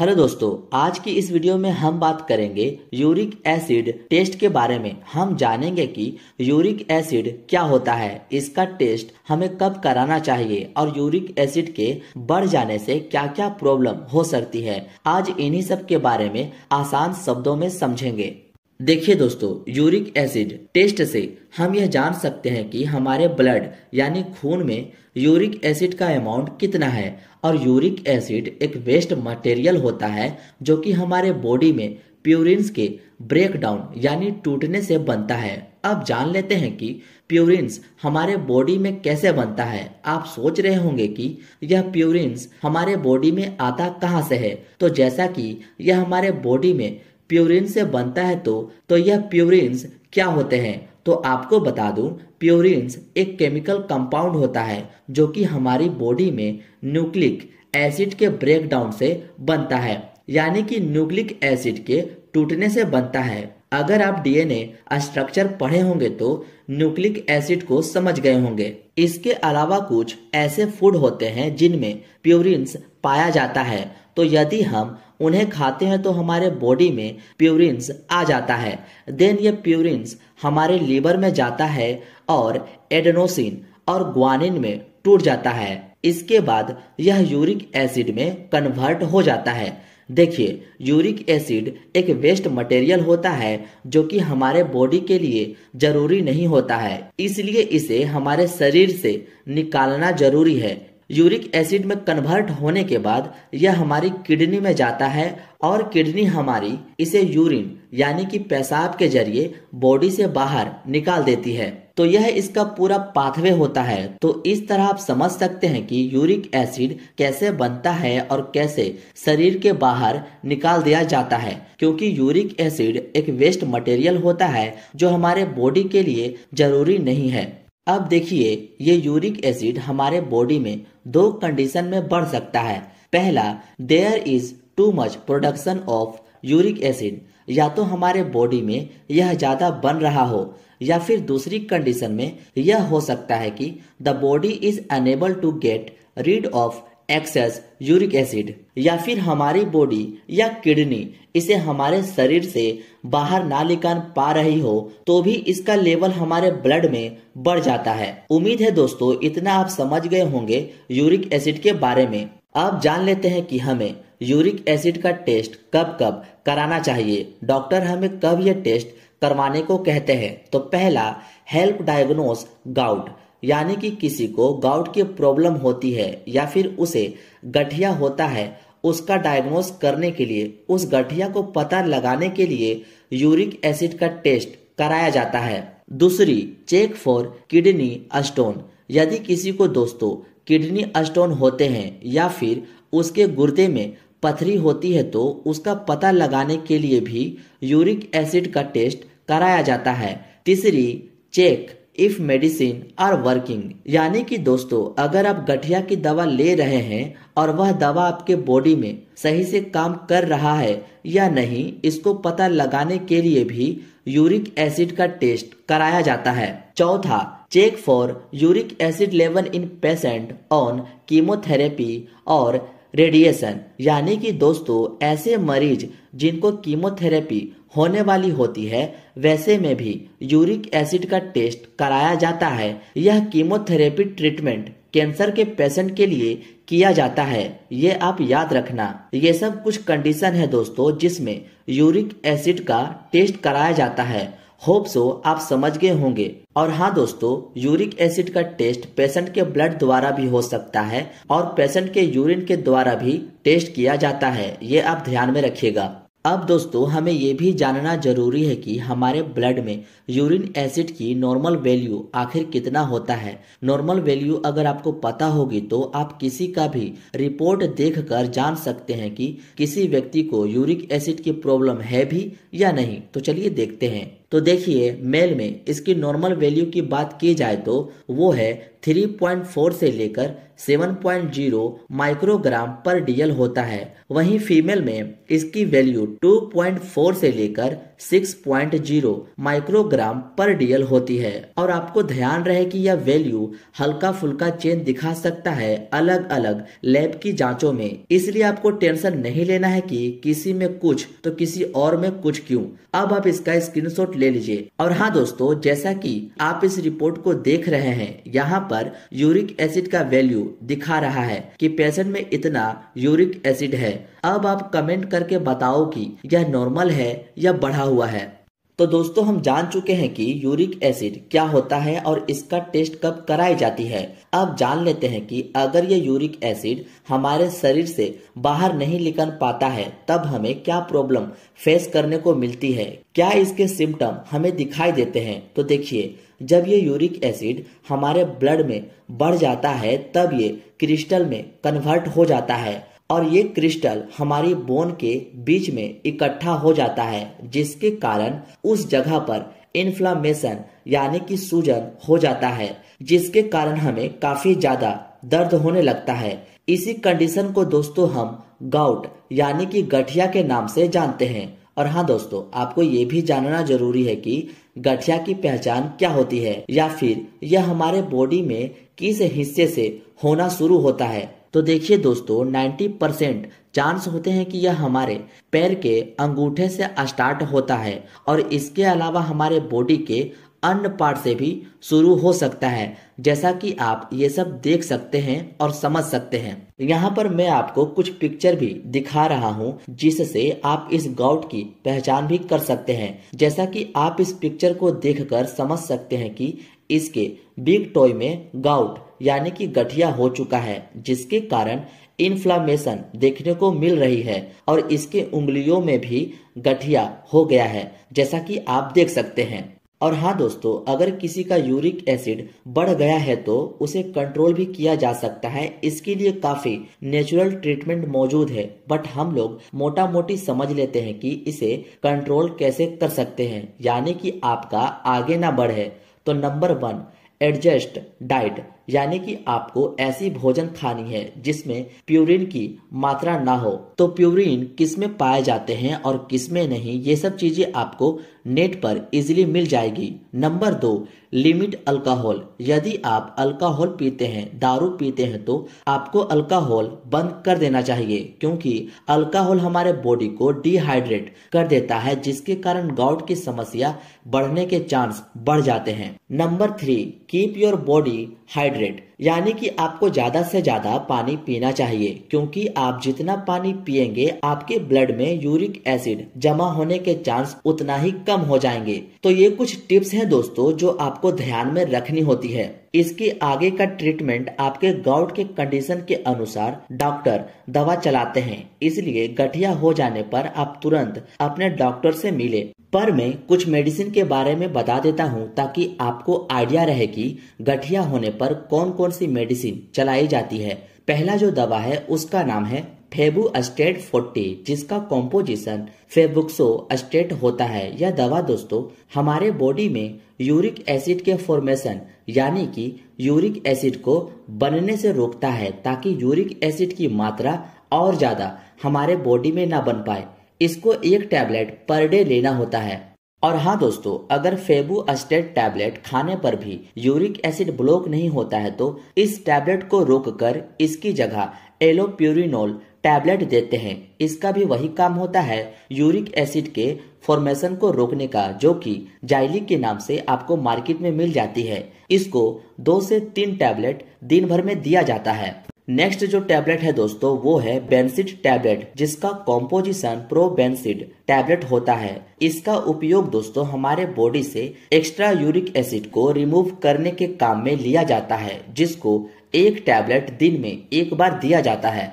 Hello दोस्तों, आज की इस वीडियो में हम बात करेंगे यूरिक एसिड टेस्ट के बारे में। हम जानेंगे कि यूरिक एसिड क्या होता है, इसका टेस्ट हमें कब कराना चाहिए और यूरिक एसिड के बढ़ जाने से क्या क्या प्रॉब्लम हो सकती है। आज इन्हीं सब के बारे में आसान शब्दों में समझेंगे। देखिए दोस्तों, यूरिक एसिड टेस्ट से हम यह जान सकते हैं कि हमारे ब्लड, यानी खून में यूरिक एसिड का अमाउंट कितना है। और यूरिक एसिड एक वेस्ट मटेरियल होता है, जो कि हमारे बॉडी में प्यूरिन्स के ब्रेक डाउन यानी टूटने से बनता है। अब जान लेते हैं कि प्यूरिन्स हमारे बॉडी में कैसे बनता है। आप सोच रहे होंगे कि यह प्यूरिन्स हमारे बॉडी में आता कहाँ से है? तो जैसा कि यह हमारे बॉडी में प्यूरिन से बनता है तो तो यह प्यूरिन्स क्या होते हैं? तो आपको बता दूँ प्यूरिन्स एक केमिकल कंपाउंड होता है, जो कि हमारी बॉडी में न्यूक्लिक एसिड के ब्रेकडाउन से बनता है, यानी कि न्यूक्लिक एसिड के टूटने से बनता है। अगर आप डीएनए स्ट्रक्चर पढ़े होंगे तो न्यूक्लिक एसिड को समझ गए होंगे। इसके अलावा कुछ ऐसे फ़ूड होते हैं जिनमें प्यूरिन्स पाया जाता है तो यदि हम उन्हें खाते हैं तो हमारे बॉडी में प्यूरिन्स आ जाता है। देन ये प्यूरिन्स हमारे लीवर में जाता है और एडनोसिन और ग्वानिन में टूट जाता है। इसके बाद यह यूरिक एसिड में कन्वर्ट हो जाता है। देखिए यूरिक एसिड एक वेस्ट मटेरियल होता है जो कि हमारे बॉडी के लिए ज़रूरी नहीं होता है। इसलिए इसे हमारे शरीर से निकालना ज़रूरी है। यूरिक एसिड में कन्वर्ट होने के बाद यह हमारी किडनी में जाता है और किडनी हमारी इसे यूरिन, यानी कि पेशाब के ज़रिए बॉडी से बाहर निकाल देती है। तो यह इसका पूरा पाथवे होता है। तो इस तरह आप समझ सकते हैं कि यूरिक एसिड कैसे बनता है और कैसे शरीर के बाहर निकाल दिया जाता है, क्योंकि यूरिक एसिड एक वेस्ट मटेरियल होता है जो हमारे बॉडी के लिए ज़रूरी नहीं है। अब देखिए, ये यूरिक एसिड हमारे बॉडी में दो कंडीशन में बढ़ सकता है। पहला there is too much production of uric acid या तो हमारे बॉडी में यह ज़्यादा बन रहा हो, या फिर दूसरी कंडीशन में यह हो सकता है कि the body is unable to get rid of excess uric acid या फिर हमारी बॉडी या किडनी इसे हमारे शरीर से बाहर ना निकाल पा रही हो तो भी इसका लेवल हमारे ब्लड में बढ़ जाता है। उम्मीद है दोस्तों, इतना आप समझ गए होंगे यूरिक एसिड के बारे में। अब जान लेते हैं कि हमें यूरिक एसिड का टेस्ट कब कब कराना चाहिए। डॉक्टर हमें कब यह टेस्ट करवाने को कहते हैं? तो पहला हेल्प डायग्नोस गाउट यानी कि किसी को गाउट की प्रॉब्लम होती है या फिर उसे गठिया होता है, उसका डायग्नोस करने के लिए, उस गठिया को पता लगाने के लिए यूरिक एसिड का टेस्ट कराया जाता है। दूसरी चेक फॉर किडनी स्टोन यदि किसी को दोस्तों किडनी स्टोन होते हैं या फिर उसके गुर्दे में पथरी होती है तो उसका पता लगाने के लिए भी यूरिक एसिड का टेस्ट कराया जाता है। तीसरी check if medicine are working यानी कि दोस्तों, अगर आप गठिया की दवा ले रहे हैं और वह दवा आपके बॉडी में सही से काम कर रहा है या नहीं, इसको पता लगाने के लिए भी यूरिक एसिड का टेस्ट कराया जाता है। चौथा check for uric acid level in patient on chemotherapy और रेडिएशन, यानी कि दोस्तों, ऐसे मरीज़ जिनको कीमोथेरेपी होने वाली होती है, वैसे में भी यूरिक एसिड का टेस्ट कराया जाता है। यह कीमोथेरेपी ट्रीटमेंट कैंसर के पेशेंट के लिए किया जाता है। ये आप याद रखना। ये सब कुछ कंडीशन है दोस्तों, जिसमें यूरिक एसिड का टेस्ट कराया जाता है। होप सो आप समझ गए होंगे। और हाँ दोस्तों, यूरिक एसिड का टेस्ट पेशेंट के ब्लड द्वारा भी हो सकता है और पेशेंट के यूरिन के द्वारा भी टेस्ट किया जाता है, ये आप ध्यान में रखिएगा। अब दोस्तों, हमें ये भी जानना ज़रूरी है कि हमारे ब्लड में यूरिन एसिड की नॉर्मल वैल्यू आखिर कितना होता है। नॉर्मल वैल्यू अगर आपको पता होगी तो आप किसी का भी रिपोर्ट देखकर जान सकते हैं कि किसी व्यक्ति को यूरिक एसिड की प्रॉब्लम है भी या नहीं। तो चलिए देखते हैं। तो देखिए मेल में इसकी नॉर्मल वैल्यू की बात की जाए तो वो है 3.4 से लेकर 7.0 माइक्रोग्राम पर डीएल होता है। वहीं फीमेल में इसकी वैल्यू 2.4 से लेकर 6.0 माइक्रोग्राम पर डीएल होती है। और आपको ध्यान रहे कि यह वैल्यू हल्का फुल्का चेंज दिखा सकता है अलग अलग लैब की जांचों में। इसलिए आपको टेंशन नहीं लेना है कि किसी में कुछ तो किसी और में कुछ क्यों। अब आप इसका स्क्रीनशॉट ले लीजिए। और हाँ दोस्तों, जैसा कि आप इस रिपोर्ट को देख रहे हैं, यहाँ पर यूरिक एसिड का वैल्यू दिखा रहा है कि पेशेंट में इतना यूरिक एसिड है। अब आप कमेंट करके बताओ कि यह नॉर्मल है या बढ़ा हुआ है। तो दोस्तों, हम जान चुके हैं कि यूरिक एसिड क्या होता है और इसका टेस्ट कब कराई जाती है। अब जान लेते हैं कि अगर ये यूरिक एसिड हमारे शरीर से बाहर नहीं निकल पाता है, तब हमें क्या प्रॉब्लम फेस करने को मिलती है? क्या इसके सिम्टम हमें दिखाई देते हैं? तो देखिए, जब ये यूरिक एसिड हमारे ब्लड में बढ़ जाता है, तब ये क्रिस्टल में कन्वर्ट हो जाता है। और ये क्रिस्टल हमारी बोन के बीच में इकट्ठा हो जाता है, जिसके कारण उस जगह पर इन्फ्लामेशन यानी कि सूजन हो जाता है, जिसके कारण हमें काफ़ी ज़्यादा दर्द होने लगता है। इसी कंडीशन को दोस्तों हम गाउट यानी कि गठिया के नाम से जानते हैं। और हाँ दोस्तों, आपको ये भी जानना ज़रूरी है कि गठिया की पहचान क्या होती है, या फिर यह हमारे बॉडी में किस हिस्से से होना शुरू होता है। तो देखिए दोस्तों 90 परसेंट चांस होते हैं कि यह हमारे पैर के अंगूठे से स्टार्ट होता है और इसके अलावा हमारे बॉडी के अन्य पार्ट से भी शुरू हो सकता है। जैसा कि आप ये सब देख सकते हैं और समझ सकते हैं। यहाँ पर मैं आपको कुछ पिक्चर भी दिखा रहा हूँ, जिससे आप इस गाउट की पहचान भी कर सकते हैं। जैसा कि आप इस पिक्चर को देखकर समझ सकते हैं कि इसके बिग टॉय में गाउट यानी कि गठिया हो चुका है, जिसके कारण इन्फ्लामेशन देखने को मिल रही है और इसके उंगलियों में भी गठिया हो गया है, जैसा कि आप देख सकते हैं। और हाँ दोस्तों, अगर किसी का यूरिक एसिड बढ़ गया है तो उसे कंट्रोल भी किया जा सकता है। इसके लिए काफ़ी नेचुरल ट्रीटमेंट मौजूद है। बट हम लोग मोटा मोटी समझ लेते हैं कि इसे कंट्रोल कैसे कर सकते हैं, यानी कि आपका आगे ना बढ़े। तो नंबर वन एडजस्ट डाइट यानी कि आपको ऐसी भोजन खानी है जिसमें प्यूरिन की मात्रा ना हो। तो प्यूरिन किसमें पाए जाते हैं और किसमें नहीं, ये सब चीज़ें आपको नेट पर इजीली मिल जाएगी। नंबर दो लिमिट अल्कोहल यदि आप अल्कोहल पीते हैं, दारू पीते हैं तो आपको अल्कोहल बंद कर देना चाहिए, क्योंकि अल्कोहल हमारे बॉडी को डिहाइड्रेट कर देता है, जिसके कारण गाउट की समस्या बढ़ने के चांस बढ़ जाते हैं। Number three keep your body hydrate rate यानी कि आपको ज़्यादा से ज़्यादा पानी पीना चाहिए, क्योंकि आप जितना पानी पिएँगे आपके ब्लड में यूरिक एसिड जमा होने के चांस उतना ही कम हो जाएँगे। तो ये कुछ टिप्स हैं दोस्तों, जो आपको ध्यान में रखनी होती है। इसके आगे का ट्रीटमेंट आपके गाउट के कंडीशन के अनुसार डॉक्टर दवा चलाते हैं। इसलिए गठिया हो जाने पर आप तुरंत अपने डॉक्टर से मिले। पर मैं कुछ मेडिसिन के बारे में बता देता हूँ, ताकि आपको आइडिया रहे कि गठिया होने पर कौन कौन सी मेडिसिन चलाई जाती है? पहला जो दवा है, उसका नाम है फेबू अस्टेट फोर्टी, जिसका कॉम्पोजिशन फेबुक्सो अस्टेट होता है। यह दवा दोस्तों, हमारे बॉडी में यूरिक एसिड के फॉर्मेशन यानी कि यूरिक एसिड को बनने से रोकता है, ताकि यूरिक एसिड की मात्रा और ज़्यादा हमारे बॉडी में ना बन पाए। इसको एक टैबलेट पर डे लेना होता है। और हाँ दोस्तों, अगर फेबू अस्टेट टैबलेट खाने पर भी यूरिक एसिड ब्लॉक नहीं होता है तो इस टैबलेट को रोककर इसकी जगह एलोप्यूरिनोल टैबलेट देते हैं। इसका भी वही काम होता है यूरिक एसिड के फॉर्मेशन को रोकने का, जो कि जाइलिक के नाम से आपको मार्केट में मिल जाती है। इसको दो से तीन टैबलेट दिन भर में दिया जाता है। नेक्स्ट जो टैबलेट है दोस्तों, वो है बेंसिड टैबलेट जिसका कॉम्पोजिशन प्रो बेंसिड टैबलेट होता है। इसका उपयोग दोस्तों हमारे बॉडी से एक्स्ट्रा यूरिक एसिड को रिमूव करने के काम में लिया जाता है, जिसको एक टैबलेट दिन में एक बार दिया जाता है।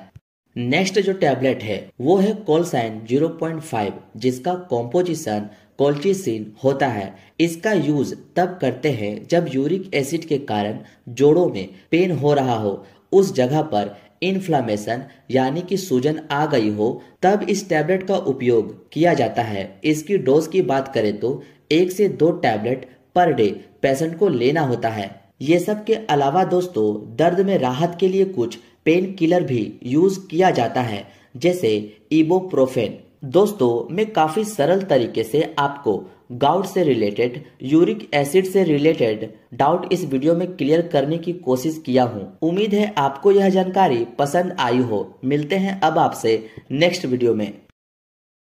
नेक्स्ट जो टैबलेट है, वो है कोलसाइन 0.5 जिसका कॉम्पोजिशन कोल्चिसिन होता है। इसका यूज़ तब करते हैं जब यूरिक एसिड के कारण जोड़ों में पेन हो रहा हो उस जगह पर इन्फ्लामेशन यानी कि सूजन आ गई हो, तब इस टैबलेट का उपयोग किया जाता है। इसकी डोज की बात करें तो एक से दो टैबलेट पर डे पेशेंट को लेना होता है। ये सब के अलावा दोस्तों, दर्द में राहत के लिए कुछ पेन किलर भी यूज़ किया जाता है, जैसे इबोप्रोफेन दोस्तों, मैं काफ़ी सरल तरीके से आपको गाउट से रिलेटेड यूरिक एसिड से रिलेटेड डाउट इस वीडियो में क्लियर करने की कोशिश किया हूँ। उम्मीद है आपको यह जानकारी पसंद आई हो। मिलते हैं अब आपसे नेक्स्ट वीडियो में।